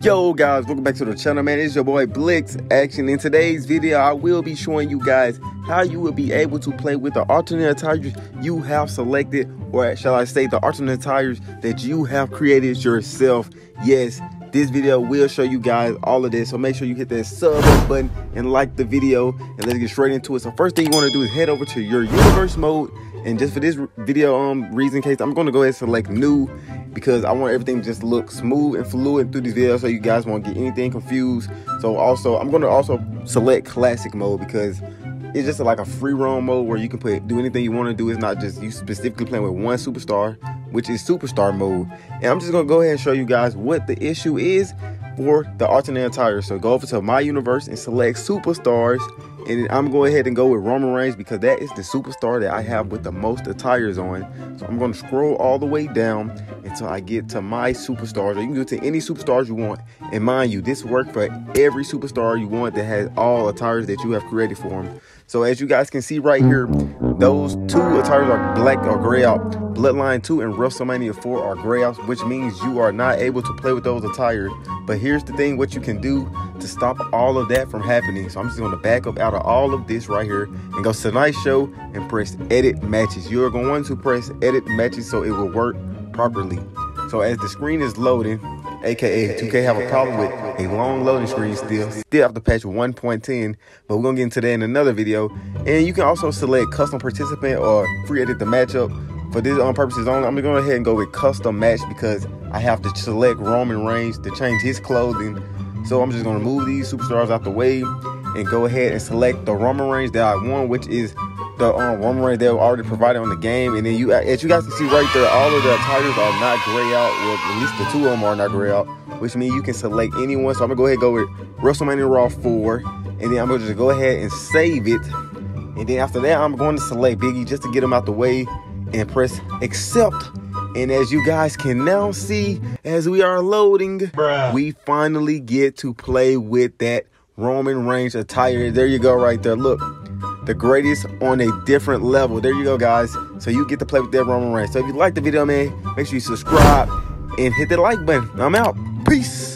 Yo guys, welcome back to the channel man. It's your boy Blix Action. In today's video, I will be showing you guys how you will be able to play with the alternate attires you have selected, or shall I say the alternate attires that you have created yourself. Yes, this video will show you guys all of this. So make sure you hit that sub button and like the video and let's get straight into it. So first thing you want to do is head over to your universe mode. And just for this video um reason case, I'm going to go ahead and select new because I want everything to just look smooth and fluid through this video so you guys won't get anything confused. So also, I'm going to also select classic mode because it's just like a free roam mode where you can put do anything you want to do. It's not just you specifically playing with one superstar, which is superstar mode. And I'm just going to go ahead and show you guys what the issue is for the alternate attire. So go over to my universe and select superstars and I'm going ahead and go with Roman Reigns because that is the superstar that I have with the most attires on. So I'm going to scroll all the way down until I get to my superstars. Or you can it to any superstars you want. And mind you, this works for every superstar you want that has all attires that you have created for them. So as you guys can see right here, those two attires are black or gray out. Bloodline 2 and WrestleMania 4 are gray outs, which means you are not able to play with those attires. But here's the thing, what you can do to stop all of that from happening. So I'm just going to back up out of all of this right here and go to tonight's show and press edit matches. You're going to press edit matches so it will work properly. So as the screen is loading, aka 2K have a problem with a long loading screen still. Still have to patch 1.10, but we're gonna get into that in another video. And you can also select custom participant or free edit the matchup. For this on purposes only, I'm gonna go ahead and go with custom match because I have to select Roman Reigns to change his clothing. So I'm just gonna move these superstars out the way and go ahead and select the Roman Reigns that I want, which is the um, Roman Reigns that were already provided on the game. And then you, as you guys can see right there, all of the attires are not gray out. Well, at least the two of them are not gray out, which means you can select anyone. So I'm gonna go ahead and go with WrestleMania Raw 4, and then I'm gonna just go ahead and save it. And then after that, I'm going to select Biggie just to get him out the way and press accept. And as you guys can now see, as we are loading, Bruh. we finally get to play with that Roman Reigns attire. There you go, right there. Look, the greatest on a different level. There you go, guys. So you get to play with that Roman Reigns. So if you like the video, man, make sure you subscribe and hit that like button. I'm out. Peace.